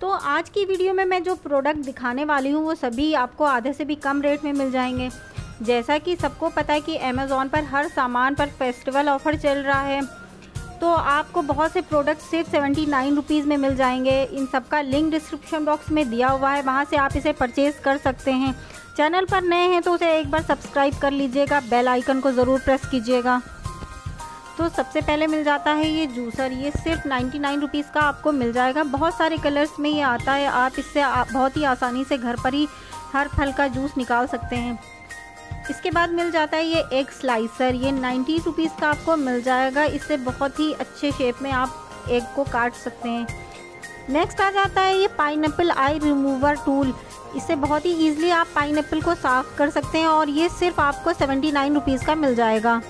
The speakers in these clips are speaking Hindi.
तो आज की वीडियो में मैं जो प्रोडक्ट दिखाने वाली हूँ, वो सभी आपको आधे से भी कम रेट में मिल जाएँगे। जैसा कि सबको पता है कि अमेज़ोन पर हर सामान पर फेस्टिवल ऑफ़र चल रहा है तो आपको बहुत से प्रोडक्ट सिर्फ़ सेवेंटी नाइन रुपीज़ में मिल जाएँगे। इन सब का लिंक डिस्क्रिप्शन बॉक्स में दिया हुआ है, वहाँ से आप इसे परचेज़ कर सकते हैं। चैनल पर नए हैं तो उसे एक बार सब्सक्राइब कर लीजिएगा बेल आइकन को ज़रूर प्रेस कीजिएगा। तो सबसे पहले मिल जाता है ये जूसर ये सिर्फ़ नाइन्टी नाइन रुपीज़ का आपको मिल जाएगा। बहुत सारे कलर्स में ये आता है, आप इससे बहुत ही आसानी से घर पर ही हर फल का जूस निकाल सकते हैं। इसके बाद मिल जाता है ये एग स्लाइसर। ये नाइन्टी रुपीज़ का आपको मिल जाएगा। इससे बहुत ही अच्छे शेप में आप एग को काट सकते हैं। नेक्स्ट आ जाता है ये पाइन आई रिमूवर टूल इससे बहुत ही ईजिली आप पाइन को साफ़ कर सकते हैं और ये सिर्फ़ आपको सेवेंटी नाइन रुपीज़ का मिल जाएगा।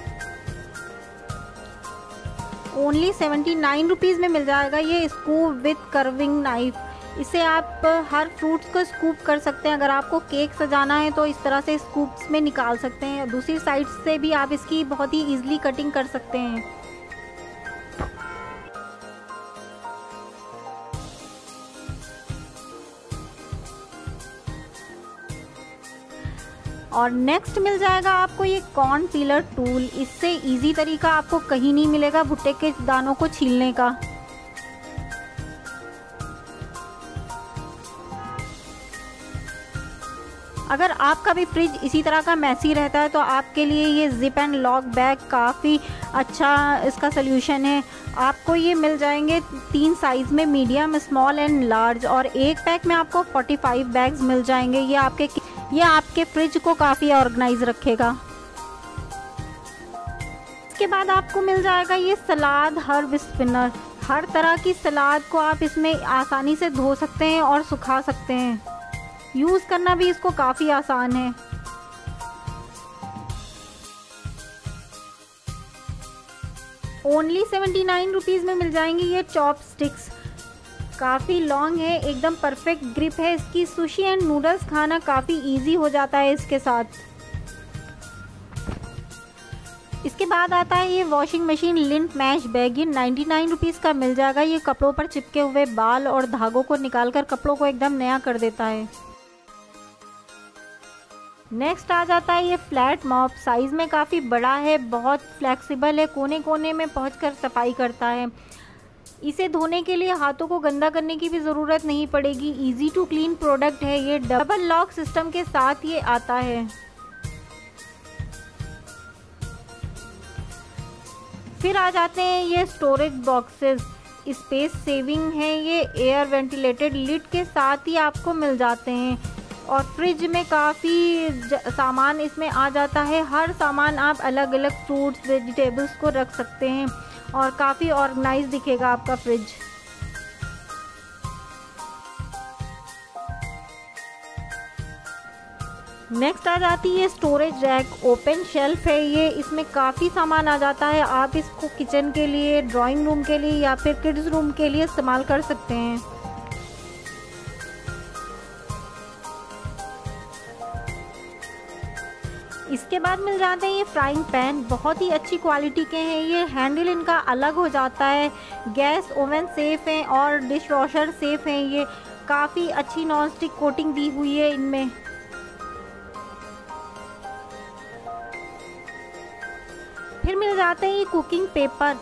ओनली सेवेंटी नाइन रुपीज़ में मिल जाएगा ये स्कूप विथ कर्विंग नाइफ इसे आप हर फ्रूट्स को स्कूप कर सकते हैं। अगर आपको केक सजाना है तो इस तरह से स्कूप्स में निकाल सकते हैं। दूसरी साइड से भी आप इसकी बहुत ही ईजिली कटिंग कर सकते हैं। और नेक्स्ट मिल जाएगा आपको ये कॉर्न पीलर टूल इससे इजी तरीका आपको कहीं नहीं मिलेगा भुट्टे के दानों को छीलने का। अगर आपका भी फ्रिज इसी तरह का मैसी रहता है तो आपके लिए ये जिप एंड लॉक बैग काफ़ी अच्छा इसका सोल्यूशन है। आपको ये मिल जाएँगे तीन साइज़ में मीडियम स्मॉल एंड लार्ज और एक पैक में आपको 45 बैग्स मिल जाएँगे। ये आपके ये आपके फ्रिज को काफ़ी ऑर्गेनाइज रखेगा। इसके बाद आपको मिल जाएगा ये सलाद हर्ब स्पिनर। हर तरह की सलाद को आप इसमें आसानी से धो सकते हैं और सुखा सकते हैं। यूज़ करना भी इसको काफ़ी आसान है। ओनली सेवेंटी नाइन रुपीज़ में मिल जाएँगे ये चॉप स्टिक्स काफ़ी लॉन्ग है, एकदम परफेक्ट ग्रिप है इसकी। सुशी एंड नूडल्स खाना काफ़ी इजी हो जाता है इसके साथ। इसके बाद आता है ये washing machine lint mesh bag ये नाइन्टी नाइन रुपीज़ का मिल जाएगा। ये कपड़ों पर चिपके हुए बाल और धागों को निकालकर कपड़ों को एकदम नया कर देता है। नेक्स्ट आ जाता है ये फ्लैट मॉप साइज़ में काफ़ी बड़ा है, बहुत फ्लेक्सिबल है कोने कोने में पहुंचकर सफ़ाई करता है। इसे धोने के लिए हाथों को गंदा करने की भी ज़रूरत नहीं पड़ेगी। इजी टू क्लीन प्रोडक्ट है ये। डबल लॉक सिस्टम के साथ ये आता है। फिर आ जाते हैं ये स्टोरेज बॉक्सेस स्पेस सेविंग है ये। एयर वेंटिलेटेड लिड के साथ ही आपको मिल जाते हैं। और फ्रिज में काफ़ी सामान इसमें आ जाता है। हर सामान आप अलग अलग फ्रूट्स वेजिटेबल्स को रख सकते हैं। और काफ़ी ऑर्गेनाइज दिखेगा आपका फ्रिज नेक्स्ट आ जाती है स्टोरेज रैक ओपन शेल्फ है ये. इसमें काफ़ी सामान आ जाता है. आप इसको किचन के लिए ड्राइंग रूम के लिए या फिर किड्स रूम के लिए इस्तेमाल कर सकते हैं. इसके बाद मिल जाते हैं ये फ्राइंग पैन बहुत ही अच्छी क्वालिटी के हैं। ये हैंडल इनका अलग हो जाता है। गैस ओवन सेफ़ है और डिश वॉशर सेफ़ है। ये काफ़ी अच्छी नॉन स्टिक कोटिंग दी हुई है इनमें। फिर मिल जाते हैं ये कुकिंग पेपर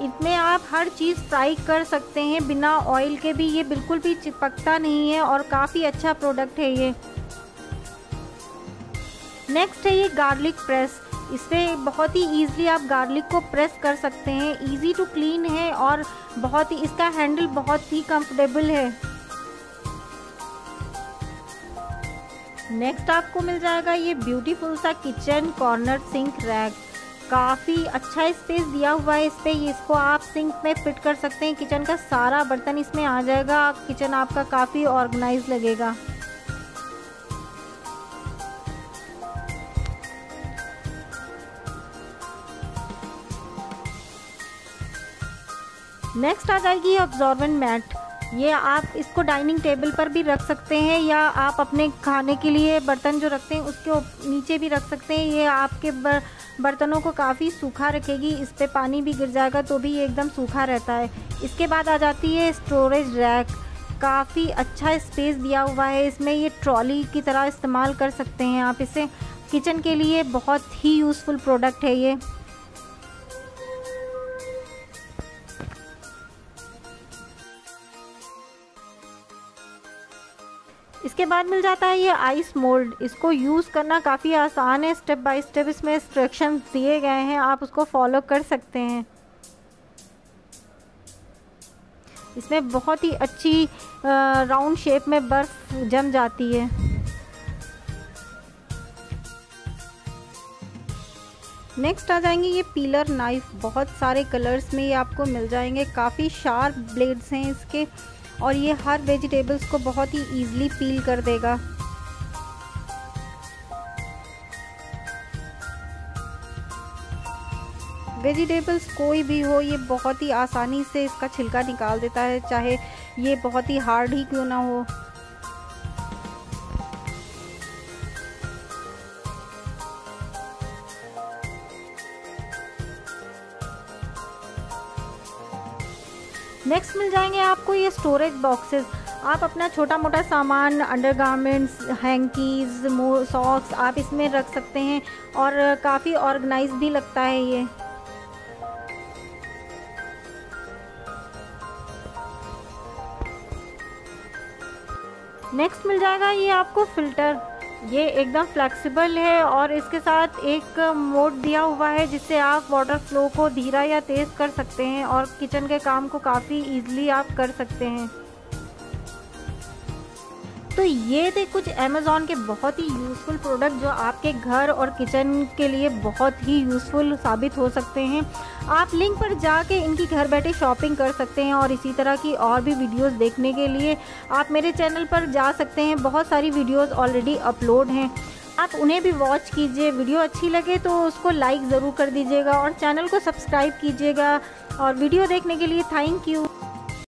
इसमें आप हर चीज़ फ्राई कर सकते हैं। बिना ऑयल के भी ये बिल्कुल भी चिपकता नहीं है और काफ़ी अच्छा प्रोडक्ट है ये। नेक्स्ट है ये गार्लिक प्रेस इससे बहुत ही ईजिली आप गार्लिक को प्रेस कर सकते हैं. इजी टू क्लीन है और बहुत ही, इसका हैंडल बहुत ही कंफर्टेबल है. नेक्स्ट आपको मिल जाएगा ये ब्यूटीफुल सा किचन कॉर्नर सिंक रैक काफ़ी अच्छा स्पेस दिया हुआ है इस पर इसको आप सिंक में फिट कर सकते हैं. किचन का सारा बर्तन इसमें आ जाएगा. किचन आपका काफ़ी ऑर्गेनाइज लगेगा. नेक्स्ट आ जाएगी ऑब्जॉर्वेंट मैट ये आप इसको डाइनिंग टेबल पर भी रख सकते हैं या आप अपने खाने के लिए बर्तन जो रखते हैं उसके नीचे भी रख सकते हैं। ये आपके बर, बर्तनों को काफ़ी सूखा रखेगी। इस पर पानी भी गिर जाएगा तो भी ये एकदम सूखा रहता है। इसके बाद आ जाती है स्टोरेज रैक काफ़ी अच्छा स्पेस दिया हुआ है। इसमें ये ट्रॉली की तरह इस्तेमाल कर सकते हैं आप इसे। किचन के लिए बहुत ही यूज़फुल प्रोडक्ट है ये। इसके बाद मिल जाता है ये आइस मोल्ड इसको यूज़ करना काफ़ी आसान है। स्टेप बाय स्टेप इसमें इंस्ट्रक्शन दिए गए हैं। आप उसको फॉलो कर सकते हैं। इसमें बहुत ही अच्छी राउंड शेप में बर्फ़ जम जाती है। नेक्स्ट आ जाएँगे ये पीलर नाइफ बहुत सारे कलर्स में ये आपको मिल जाएँगे। काफ़ी शार्प ब्लेड्स हैं इसके। और ये हर वेजिटेबल्स को बहुत ही ईजिली पील कर देगा। वेजिटेबल्स कोई भी हो, ये बहुत ही आसानी से इसका छिलका निकाल देता है, चाहे ये बहुत ही हार्ड ही क्यों ना हो। नेक्स्ट मिल जाएँगे आपको ये स्टोरेज बॉक्सेस आप अपना छोटा मोटा सामान अंडर गारमेंट्स हैंकीज़ सॉक्स आप इसमें रख सकते हैं और काफ़ी ऑर्गेनाइज भी लगता है ये. नेक्स्ट मिल जाएगा ये आपको फ़िल्टर ये एकदम फ्लेक्सिबल है और इसके साथ एक मोड दिया हुआ है जिससे आप वाटर फ्लो को धीरा या तेज़ कर सकते हैं और किचन के काम को काफ़ी इजीली आप कर सकते हैं। तो ये थे कुछ अमेज़ोन के बहुत ही यूज़फुल प्रोडक्ट जो आपके घर और किचन के लिए बहुत ही यूज़फुल साबित हो सकते हैं। आप लिंक पर जाके इनकी घर बैठे शॉपिंग कर सकते हैं और इसी तरह की और भी वीडियोस देखने के लिए आप मेरे चैनल पर जा सकते हैं। बहुत सारी वीडियोस ऑलरेडी अपलोड हैं। आप उन्हें भी वॉच कीजिए। वीडियो अच्छी लगे तो उसको लाइक ज़रूर कर दीजिएगा और चैनल को सब्सक्राइब कीजिएगा। और वीडियो देखने के लिए थैंक यू